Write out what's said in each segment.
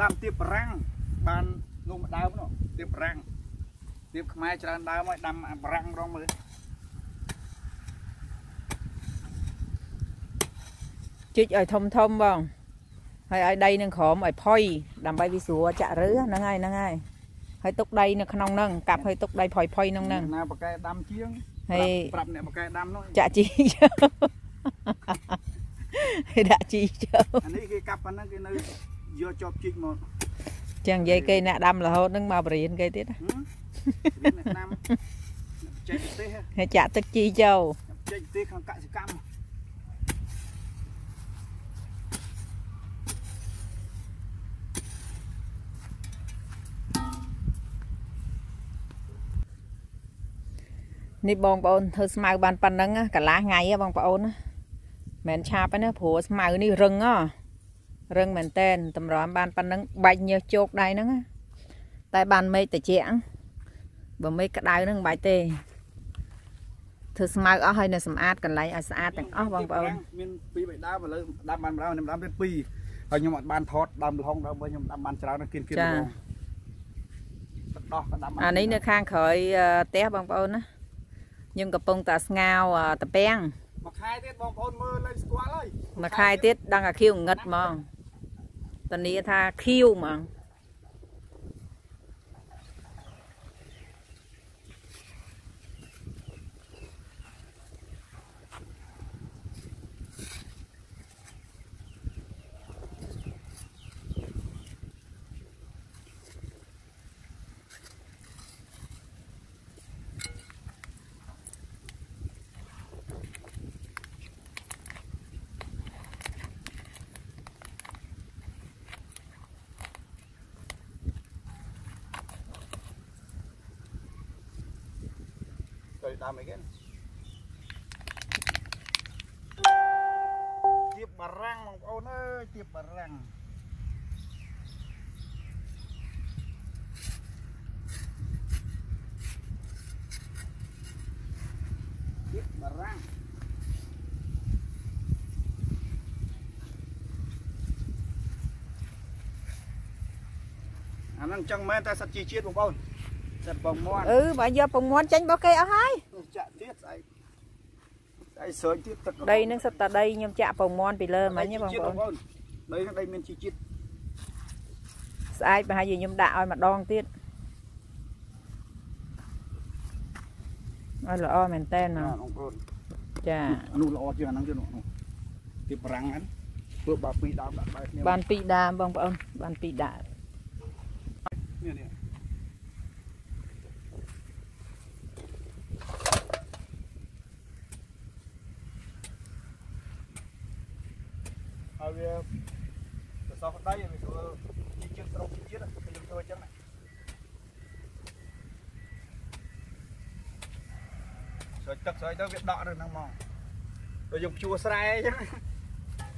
ដាំទៀបបារាំងបាននោះមួយដើមនោះទៀបបារាំងទៀបខ្មែរច្រើនដើមហើយដាំអាបារាំងម្ដងមើលជីកឲ្យធំធំបងហើយឲ្យដីនឹងក្រោមឲ្យផុយដើម្បីវាស្រួលចាក់រឺហ្នឹងហើយហ្នឹងហើយហើយទុកដីនៅក្នុងហ្នឹងកាប់ហើយទុកដីផុយផុយក្នុងហ្នឹងណាបកែដាំជាងហើយប្រាប់អ្នកបកែដាំនោះចាក់ជីចូលហើយដាក់ជីចូលអានេះគេកាប់ប៉ុណ្ណឹងគេនៅ យកជាប់ជីកមកចឹងនិយាយគេអ្នកដាំរហូតហ្នឹងមកបរៀនគេទៀតណាហឹមរៀនអ្នកដាំចេះប្រទេសហើយចាក់ទឹកជីចូលចេះប្រទេសខាងកសិកម្មនេះបងប្អូនធ្វើស្មៅបានប៉ុណ្ណឹងណាកន្លះថ្ងៃហ៎បងប្អូនណាមិនឆាប់ទេណាព្រោះស្មៅនេះរឹងហ៎ រឹងមែនតែនតម្រាំបានប៉ុណ្ណឹងបាច់ញើសជោកដៃហ្នឹងណាតែបានមេឃតិចបើមេឃក្តៅហ្នឹងមិនបាច់ទេធ្វើស្មៅអស់ហើយនៅសម្អាតកន្លែងឲ្យស្អាតទាំងអស់បងប្អូនមានពីរបីដើមឥឡូវដាំបានម្ដងខ្ញុំដាំទៀតពីរហើយខ្ញុំអត់បានថតដាំលហុងដើមវិញខ្ញុំដាំបានច្រើនណាស់គៀនគៀនម្ដងទឹកដោះក៏ដាំបានអានេះនៅខាងក្រោយអឺផ្ទះបងប្អូនណាខ្ញុំកំពុងតែស្ងោរអឺតាពាំងមួយខែទៀតបងប្អូនមើលលេងស្គាល់ហើយមួយខែទៀតដឹងអាខៀវងឹតហ្មង តានីថាខៀវហ្មង ទៅដាំអីគេទៀបបារាំងបងប្អូនអើយទៀបបារាំងទៀបបារាំងអាហ្នឹងចឹងមែនតែសត្វជីជាតិបងប្អូន សត្វបងមាន់អឺបើយកពងមាន់ចេញរបស់គេអស់ហើយចាក់ទៀតស្អែកស្អែកស្រោចទៀតទឹកដីនឹងសិតតាដីខ្ញុំចាក់ពងមាន់ពីលើមិញទេបងប្អូនដីហ្នឹងដីមានជីជាតិស្អែកប្រហែលជាខ្ញុំដាក់ឲ្យម្ដងទៀតឲ្យល្អមែនតើណាណាបងប្អូនចាអានោះល្អជាងអាហ្នឹងទៀតនោះទីប្រាំងហ្នឹងធ្វើបើពីរដើមដាក់បែបគ្នាបានពីរដើមបងប្អូនបានពីរដើម នេះនេះហើយវា ទៅសោះដីវាធ្វើជីជាតិស្រុកជីជាតិខ្ញុំធ្វើអញ្ចឹងស្រោចទឹកស្រោចទៅវាដក់ទៅហ្នឹងហ្មងដូចយើងជួស្រែអញ្ចឹង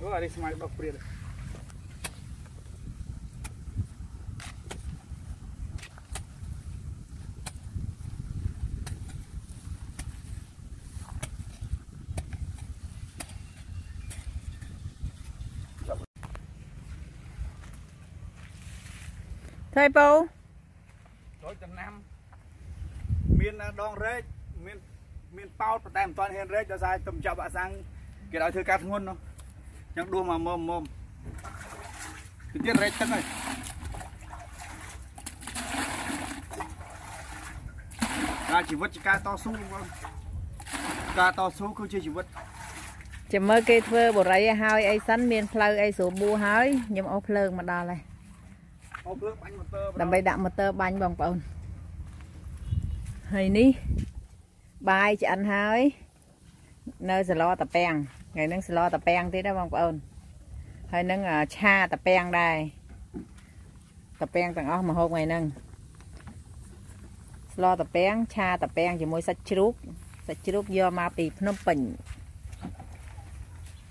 អូអានេះស្មៅដុកព្រាត ថៃបូដូចចំណាំមានដងរែកមានមានប៉ោតប៉ុន្តែមិនទាន់ហ៊ានរែកដោយសារទំចាប់អាសាំងគេឲ្យធ្វើការធ្ងន់នោះអញ្ចឹងដួសមកមុំមុំគឺទៀតរែកទឹកហើយការជីវិតជាការតស៊ូបងប្អូនការតស៊ូគឺជាជីវិតចាំមើលគេធ្វើបរិយឲ្យហើយអីសិនមានផ្លូវអីស្រួលបួហើយខ្ញុំអូសភ្លើងមកដល់ហើយ ដើម្បីដាក់ម៉ូទ័របាញ់បងប្អូនហើយនេះបាយឆ្អិនហើយនៅសឡតាពាំងថ្ងៃហ្នឹងសឡតាពាំងទៀតណាបងប្អូនហើយនឹងអាឆាតាពាំងដែរតាពាំងទាំងអស់មកហូបថ្ងៃហ្នឹងស្លតាពាំងឆាតាពាំងជាមួយសាច់ជ្រូកសាច់ជ្រូកយកមកពីភ្នំពេញ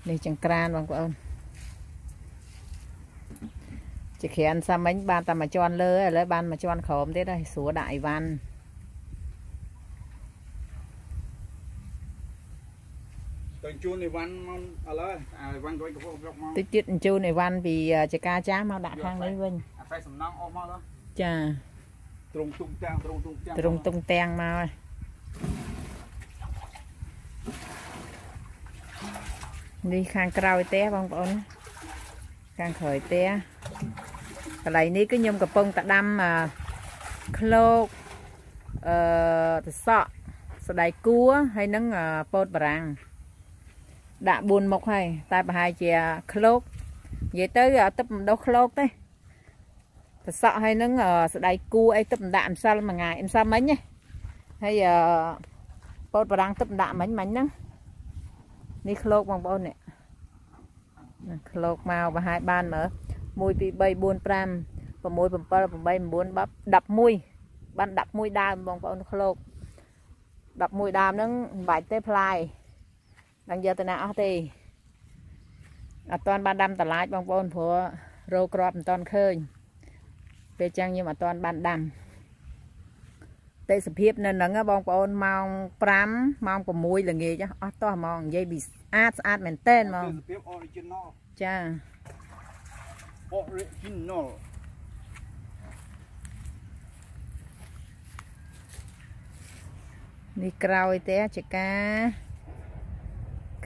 នេះចង្ក្រានបងប្អូន ជាក្រានសាមិញបានតែមួយជាន់លើឥឡូវបានមួយជាន់ក្រោមទៀតហើយស្រួលដាក់អីវ៉ាន់ទៅជួនអីវ៉ាន់មកឥឡូវអាអីវ៉ាន់ក៏កំពុងយកមកតិចទៀតអញ្ជូនអីវ៉ាន់ពីចកាចាស់មកដាក់ខាងនេះវិញអាអាស្រ័យសំណង់អស់មកទៅចាត្រង់ទុំទាំងត្រង់ទុំទាំងទ្រង់តុងទាំងមកហើយនេះខាងក្រោយផ្ទះបងប្អូនខាងក្រោយផ្ទះ កន្លែងនេះគឺខ្ញុំកំពុងតែដាំអឺឃ្លោកអឺតសក់ស្ដៃគួរហើយនឹងអឺពោតបារាំងដាក់4មុខហើយតែប្រហែលជាឃ្លោកនិយាយទៅអត់ទឹកមិនដុសឃ្លោកទេប្រសក់ហើយនឹងអឺស្ដៃគួរអីទឹកម្ដាក់ម្សិលមួយថ្ងៃម្សិលមិញណាហើយអឺពោតបារាំងទឹកម្ដាក់មិញមិញហ្នឹងនេះឃ្លោកបងប្អូននេះណាឃ្លោកមកប្រហែលបានមើល 1 2 3 4 5 6 7 8 9 10 11បាន11ដើមបងប្អូនឃ្លោក11ដើមហ្នឹងមិនបាច់ទេផ្លាយដល់យកទៅណាអស់ទេអត់ទាន់បានដាំតឡាចបងប្អូនព្រោះរោគ្រាប់មិនទាន់ឃើញពេលចឹងខ្ញុំអត់ទាន់បានដាំទេសភាពនៅហ្នឹងណាបងប្អូនម៉ោង5ម៉ោង6ល្ងាចអស់តោះហ្មងនិយាយពីស្អាតស្អាតមែនតើហ្មងទេសភាព original ចា original នេះក្រោយទេចកា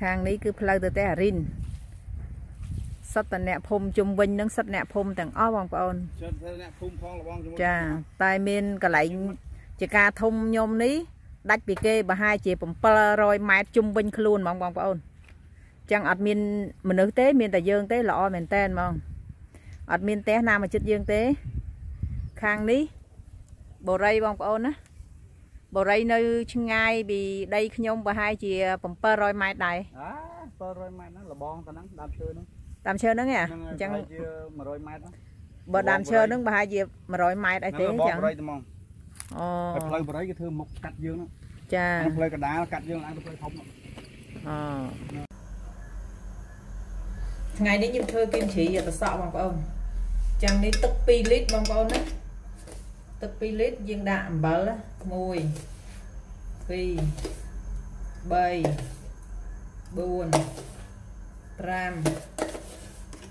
ខាងនេះគឺផ្លូវទៅទេអារិនសិតតអ្នកភូមិជុំវិញនឹងសិតអ្នកភូមិទាំងអស់បងប្អូនជិតទៅអ្នកភូមិផងលបងជាមួយចាតែមានកន្លែងជាការធំខ្ញុំនេះដាច់ពីគេប្រហែលជា700ម៉ែត្រជុំវិញខ្លួនហ្មងបងប្អូនចឹងអត់មានមនុស្សទេមានតែយើងទេល្អមែនតែនហ្មង អត់មានផ្ទះណាមកជិតយើងទេ ខាងនេះបូរីបងប្អូនណាបូរីនៅឆ្ងាយពីដីខ្ញុំប្រហែលជា700ម៉ែត្រដែរអា700ម៉ែត្រហ្នឹងលបងទៅហ្នឹងដើមឈើហ្នឹងតាមឈើហ្នឹងហ៎ហ្នឹងអហើយញ្ចឹងប្រហែលជា100ម៉ែត្រហ្នឹងបើតាមឈើហ្នឹងប្រហែលជា100ម៉ែត្រអីទេហ្នឹងអលបងញ្ចឹងបរិយទៅហ្មងអូហើយផ្លូវបរិយគេធ្វើមុខកាត់យើងហ្នឹងចាហ្នឹងផ្លូវកណ្ដាលកាត់យើងឡើងទៅផ្លូវធំហ្នឹងអថ្ងៃនេះខ្ញុំធ្វើគីមជ្រីអត់សក់បងប្អូន ចាំងនេះទឹក2លីត្របងប្អូនណាទឹក2លីត្រយើងដាក់អំបិល1 2 3 4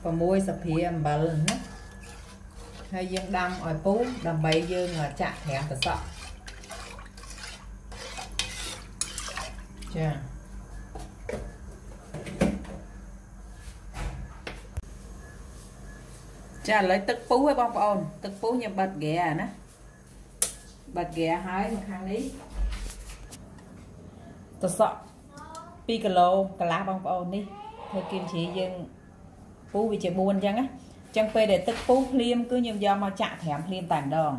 5 6សភាអំបិលណាហើយយើងដាំឲ្យពុះដើម្បីយើងចាក់ត្រាំប្រសក់ចា ចាឥឡូវទឹកពុះហើយបងប្អូន ទឹកពុះខ្ញុំបិទហ្គាណាបិទហ្គាហើយមកខាងនេះតសក់2គីឡូកន្លះបងប្អូននេះធ្វើគីមជ្រីយើងពុះវាជា4អញ្ចឹងណាអញ្ចឹងពេលដែលទឹកពុះភ្លាមគឺខ្ញុំយកមកចាក់ត្រាំភ្លាមតែម្ដង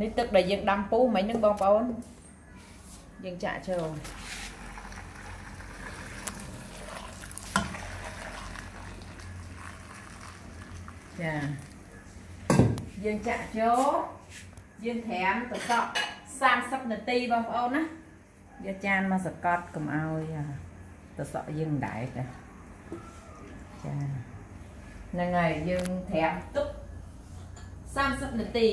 នេះទឹកដែលយើងដាំពុះមិញហ្នឹងបងប្អូនយើងចាក់ចូល ចាយើងចាក់ចូលយើងត្រាំទៅសក់30នាទីបងប្អូនណាយកចានមកសកត់កុំឲ្យទៅសក់យើងមិនដែរទេចាហ្នឹងហើយយើងត្រាំទុក30នាទី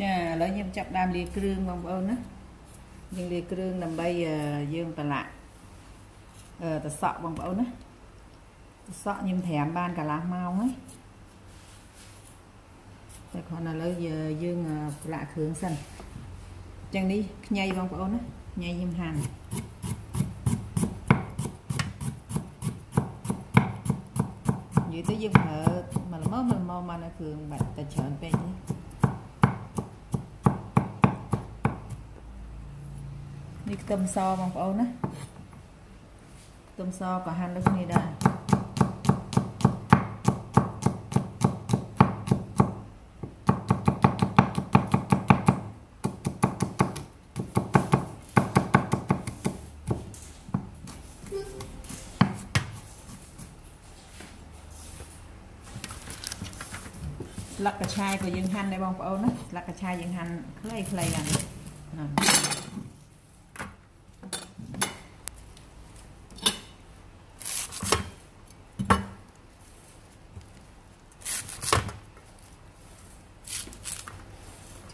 ចាឥឡូវខ្ញុំចាប់ដើមលាយគ្រឿងបងប្អូនណាយើងលាយគ្រឿងដើម្បីយើងប្រឡាក់ អឺតសក់បងប្អូនណាតសក់ខ្ញុំត្រាំបានកន្លះម៉ោងហើយតែគ្រាន់តែឥឡូវយើងប្រឡាក់គ្រឿងសិនអញ្ចឹងនេះខ្ញីបងប្អូនណាខ្ញីខ្ញុំហាន់និយាយទៅយើងប្រើមកល្មមល្មមមកនៅគ្រឿងបាច់តែច្រើនពេកទេនេះខ្ទឹមសបងប្អូនណា ខ្ទឹមសក៏ហាន់ដូចគ្នាដែរស្លឹកកញ្ឆាយក៏យើងហាន់ដែរបងប្អូនណាស្លឹកកញ្ឆាយយើងហាន់ខ្លីៗហ្នឹងណា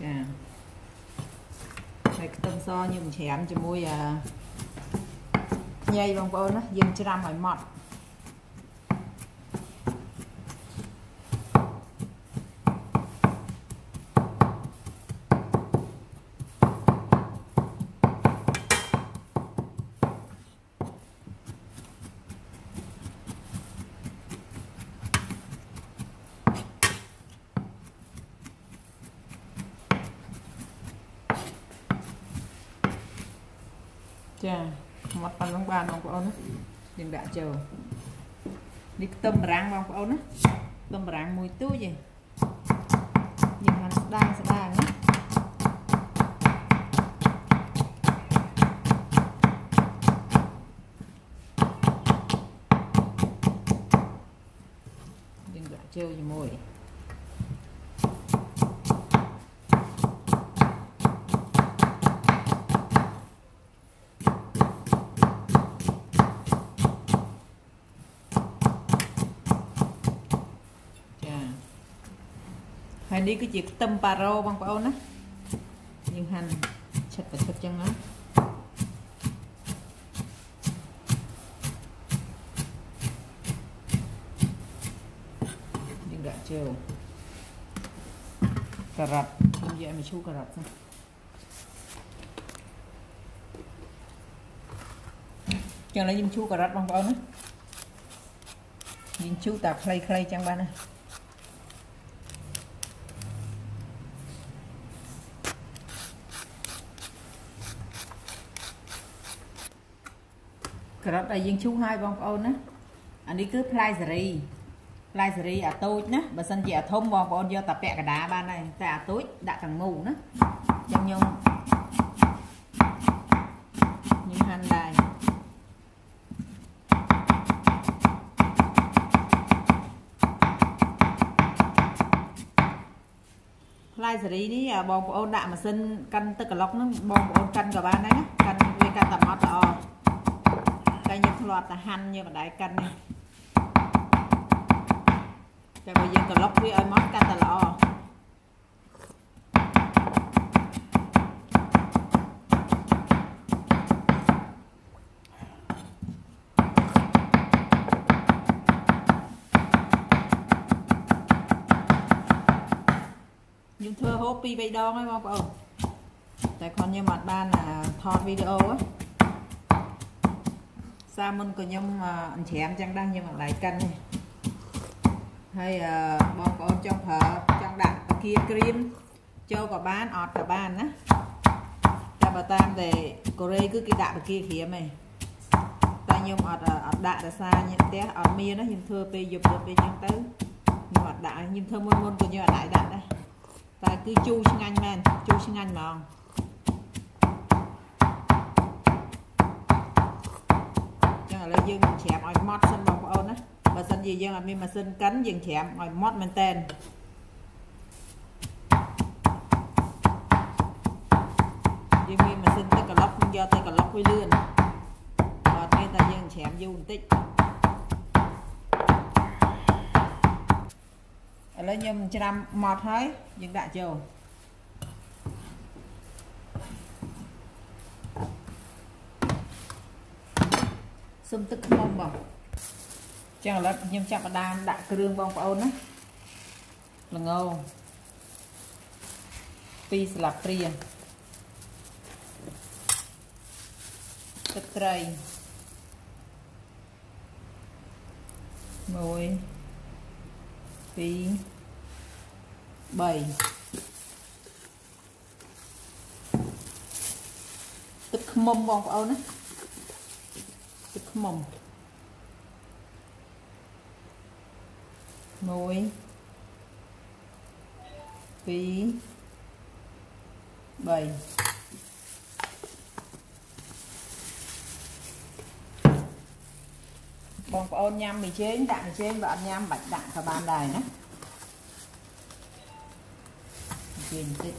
ចា ហើយខ្ទឹមសខ្ញុំច្រាមជាមួយអាខ្ញញីបងប្អូនណាយើងច្រាំឲ្យម៉ត់ ចាម៉ត់ប៉ុណ្ណឹងបានបងប្អូនណាយើងដាក់ចូលនេះខ្ទឹមបារាំងបងប្អូនណាខ្ទឹមបារាំងមួយទូចឯងយើងហាន់ស្ដាងស្ដាងណាយើងដាក់ចូលជាមួយចាហើយ នេះគឺជាខ្ទឹមប៉ារ៉ូបងប្អូនណាយើងហាន់ឆិតប្រឆិតចឹងណាយើងដាក់ចូលការ៉ាត់ខ្ញុំយកមកឈូការ៉ាត់សិនចឹងឡើយយើងឈូការ៉ាត់បងប្អូនណាយើងឈូតាខ្លីៗចឹងបានណា ការ៉ុតដែលយើងឈូសហើយបងប្អូនណាអានេះគឺផ្លែសេរីផ្លែសេរីអាតូចណាបើសិនជាអាធំបងប្អូនយកតែពាក់កណ្ដាលបានហើយតែអាតូចដាក់ទាំងមូលណាអញ្ចឹងខ្ញុំខ្ញុំហាន់ដែរផ្លែសេរីនេះបងប្អូនដាក់ម៉ាស៊ីនកាន់ទឹកក្លុកហ្នឹងបងប្អូនកាន់ក៏បានដែរណាកាន់វាកាន់តែម៉ត់ល្អតែយើង ធ្លាប់តែហាន់យើងមិនដែរកិននេះតែបើយើងក្លុកវាឲ្យម៉ត់កាន់តែល្អខ្ញុំធ្វើហូបពីរបីដងហើយបងប្អូនតែគាត់ខ្ញុំអត់បានថតវីដេអូណា សាមុនក៏ខ្ញុំអញ្ច្រាមចឹងដែរខ្ញុំអត់ដៃកិនទេហើយបងប្អូនចង់ប្រើចង់ដាក់បកាក្រៀមចូលក៏បានអត់ក៏បានណាតែបើតាមតែកូរ៉េគឺគេដាក់បកាក្រៀមឯងតែខ្ញុំអត់អត់ដាក់រសារញ៉ាំផ្ទះអត់មានណាខ្ញុំធ្វើពេលយប់ទៅពេលចឹងទៅខ្ញុំអត់ដាក់ខ្ញុំធ្វើមុនមុនក៏ខ្ញុំអត់ដាក់ដាក់ដែរតែគឺជូរឆ្ងាញ់មែនជូរឆ្ងាញ់ហ្មងចឹង ឥឡូវយើងច្រាមឲ្យម៉ត់សិនបងប្អូនណាបើសិនជាយើងអត់មានម៉ាស៊ីនកិនយើងច្រាមឲ្យម៉ត់មែនតែនយើងមានម៉ាស៊ីនទឹកក្លុកយើងយកទៅក្លុកវាលឿនអត់មានតែយើងច្រាមយូរបន្តិចឥឡូវខ្ញុំច្រាំម៉ត់ហើយយើងដាក់ចូល សុំទឹកខ្មុំបងចឹងឥឡូវខ្ញុំចាប់ផ្ដើមដាក់គ្រឿងបងប្អូនណាល្ងពីរស្លាបព្រាទឹកត្រី1 2 3ទឹកខ្មុំបងប្អូនណា ទឹកខ្មុំ1 2 3បងប្អូនញ៉ាំមីជេងដាក់មីជេងបើអត់ញ៉ាំបាច់ដាក់ក៏បានដែរណាមីជេងបន្តិច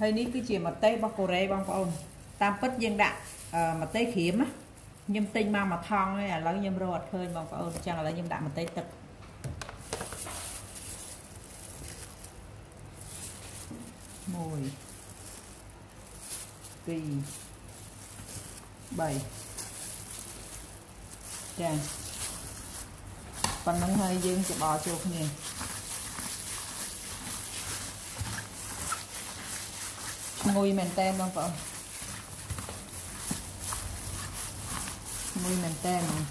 ហើយនេះគឺជាម្ទេសរបស់កូរ៉េបងប្អូនតាមពិតយើងដាក់ ម្ទេសក្រៀមណាខ្ញុំទិញមកមួយថងហើយឥឡូវខ្ញុំរកអត់ឃើញបងប្អូនអញ្ចឹងឥឡូវខ្ញុំដាក់ម្ទេសទឹក1 2 3ចាប៉ុណ្ណឹងហើយយើងច្បល់ចូលគ្នាឈ្ងុយមែនតើបងប្អូន ឈ្ងុយមែនតើហ្មង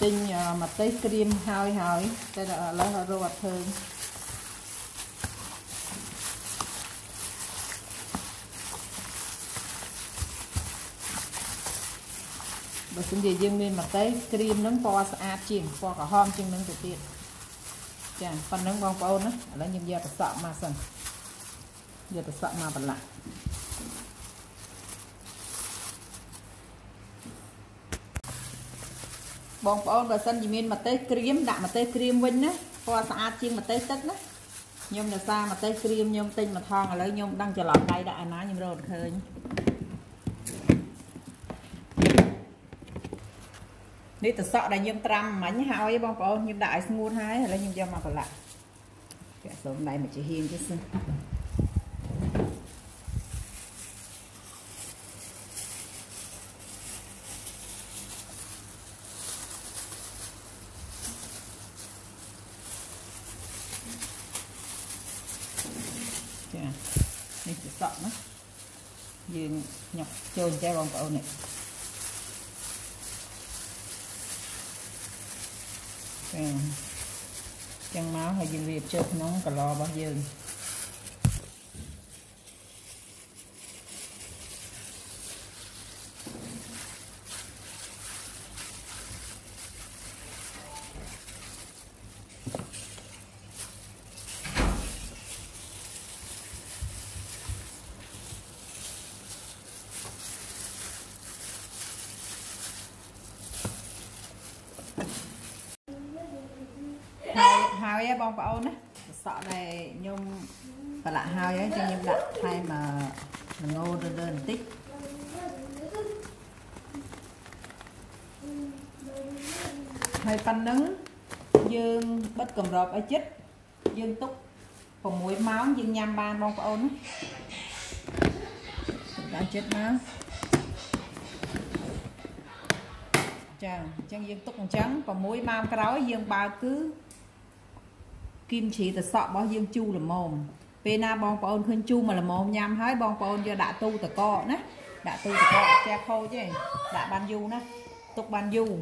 ទិញម្ទេសក្រៀមហើយហើយតែឥឡូវរកអត់ឃើញ បើសិនជាយើងមានម្ទេសក្រៀមហ្នឹងពណ៌ស្អាតជាងពណ៌ក្រហមជាងហ្នឹងទៅទៀតចាប៉ុណ្្នឹងបងប្អូនណាឥឡូវខ្ញុំយកទៅសក់មកសិនយកទៅសក់មកបន្លាក់បងប្អូនបើសិនជាមានម្ទេសក្រៀមដាក់ម្ទេសក្រៀមវិញណាពណ៌ស្អាតជាងម្ទេសទឹកណាខ្ញុំនៅសារម្ទេសក្រៀមខ្ញុំទិញមួយថងឥឡូវខ្ញុំដឹងច្រឡំដៃដាក់ឯណាខ្ញុំរកឃើញ នេះតសក់ដែលខ្ញុំត្រាំមិញហើយបងប្អូនខ្ញុំដាក់ឲ្យស្ងួតហើយឥឡូវខ្ញុំយកមកប្រឡាក់ពាក់សូមដៃមកជាហៀងទៅសិនចានេះជាសក់ណាយើងញាក់ចូលចេះបងប្អូននេះ ចាចឹងមកហើយយើងរៀបចូលក្នុងកន្លរបស់យើង ហើយបងប្អូនណាសក់ដែលខ្ញុំប្រឡាក់ហើយហើយចឹងខ្ញុំដាក់ថែមល្ងទៅលើបន្តិចហើយប៉ុណ្ណឹងយើងបិទកម្របឲ្យចិត្តយើងទុក6ម៉ោងយើងញ៉ាំបានបងប្អូនណាដាក់ចិត្តមកចាអញ្ចឹងយើងទុកអញ្ចឹង6ម៉ោងក្រោយយើងបើកគឺ គីមជ្រីទៅសក់របស់យើងជូរល្មមពេលណាបងប្អូនឃើញជូរមកល្មមញ៉ាំហើយបងប្អូនយកដាក់ទូតកកណាដាក់ទូតកកអត់ចេះខូចទេដាក់បានយូរណាទុកបានយូរ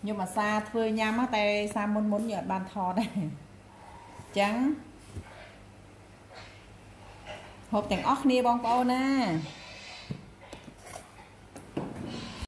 ខ្ញុំអាសាធ្វើញ៉ាំតែសាមុនមុនខ្ញុំអត់បានថតទេអញ្ចឹងហូបទាំងអស់គ្នាបងប្អូនណា